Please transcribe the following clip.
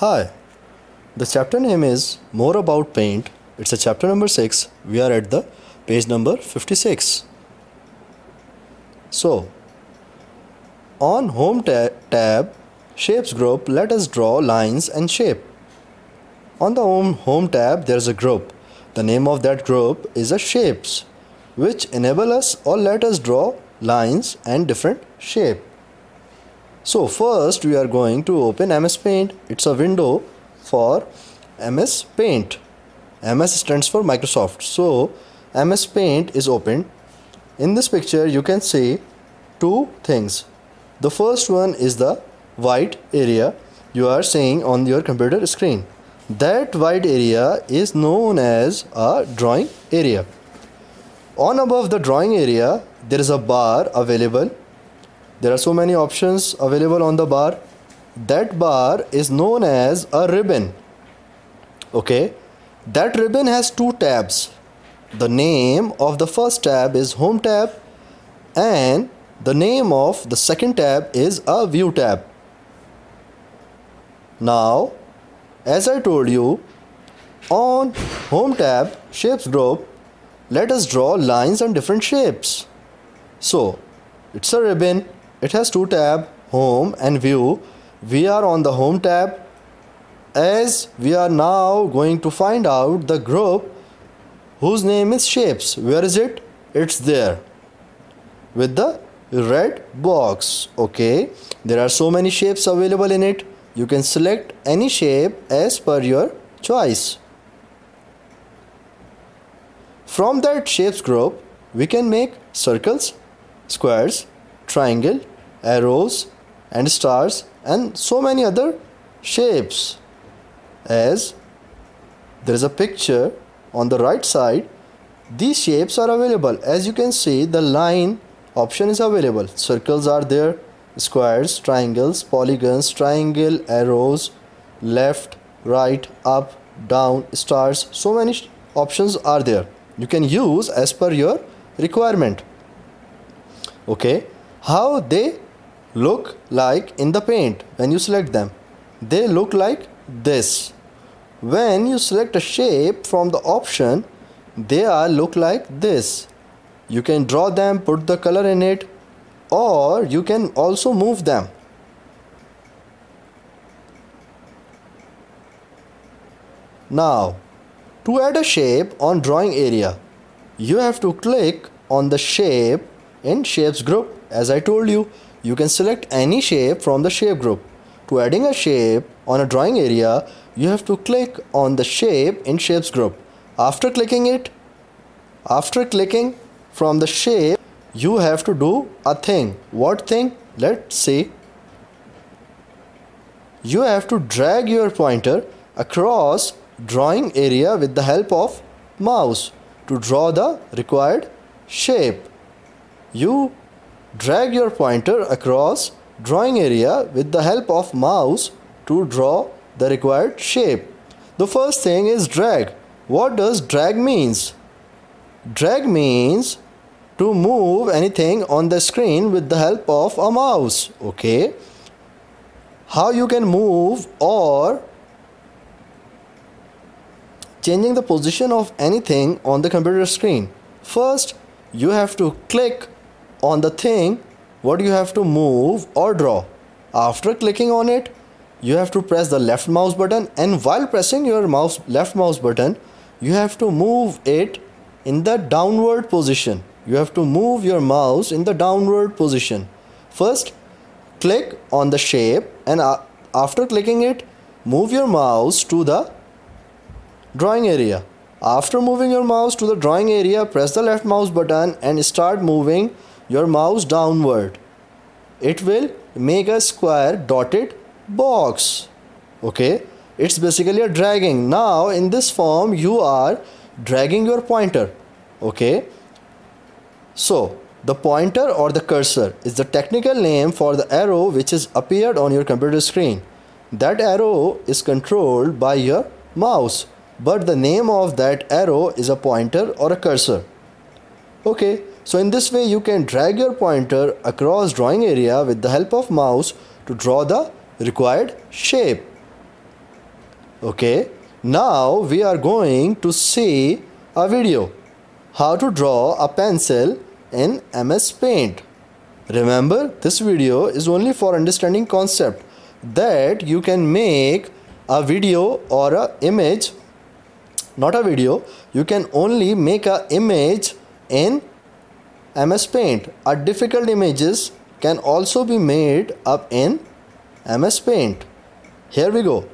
Hi, the chapter name is More About Paint. It's a chapter number 6. We are at the page number 56. So, on Home ta- tab, Shapes group, let us draw lines and shape. On the Home, home tab, there is a group. The name of that group is a Shapes, which enable us or let us draw lines and different shape. So first we are going to open MS Paint. It's a window for MS Paint. MS stands for Microsoft. So MS Paint is opened. In this picture you can see two things. The first one is the white area you are seeing on your computer screen. That white area is known as a drawing area. On above the drawing area there is a bar available there are so many options available on the bar. That bar is known as a ribbon. Okay? That ribbon has two tabs. The name of the first tab is home tab and the name of the second tab is a view tab. Now as i told you on home tab shapes group let us draw lines and different shapes. So it's a ribbon it has two tab home and view. We are on the home tab as we are now going to find out the group whose name is shapes. Where is it? It's there with the red box. Okay. There are so many shapes available in it. You can select any shape as per your choice. From that shapes group we can make circles squares triangle arrows and stars and so many other shapes. As there is a picture on the right side these shapes are available. As you can see the line option is available. Circles are there squares triangles polygons triangle arrows left right up down stars so many options are there. You can use as per your requirement. Okay? How they look like in the paint when you select them. They look like this. When you select a shape from the option they are look like this. You can draw them put the color in it or you can also move them. Now to add a shape on drawing area you have to click on the shape in shapes group as i told you you can select any shape from the shape group. To adding a shape on a drawing area, you have to click on the shape in shapes group. After clicking it, after clicking from the shape, you have to do a thing. What thing? Let's see. You have to drag your pointer across drawing area with the help of mouse to draw the required shape. You Drag your pointer across drawing area with the help of mouse to draw the required shape. The first thing is drag. What does drag means? Drag means to move anything on the screen with the help of a mouse. Okay. How you can move or changing the position of anything on the computer screen. First, you have to click on the thing what you have to move or draw. After clicking on it, you have to press the left mouse button and while pressing your mouse left mouse button, you have to move it in the downward position. You have to move your mouse in the downward position. First, click on the shape and uh, after clicking it, move your mouse to the drawing area. After moving your mouse to the drawing area, press the left mouse button and start moving your mouse downward. It will make a square dotted box. Okay? It's basically a dragging. Now in this form you are dragging your pointer. Okay? So the pointer or the cursor is the technical name for the arrow which is appeared on your computer screen. That arrow is controlled by your mouse but the name of that arrow is a pointer or a cursor. Okay so in this way you can drag your pointer across drawing area with the help of mouse to draw the required shape. Okay, now we are going to see a video how to draw a pencil in MS Paint. Remember this video is only for understanding concept that you can make a video or a image not a video you can only make a image in MS Paint. A difficult images can also be made up in MS Paint. Here we go.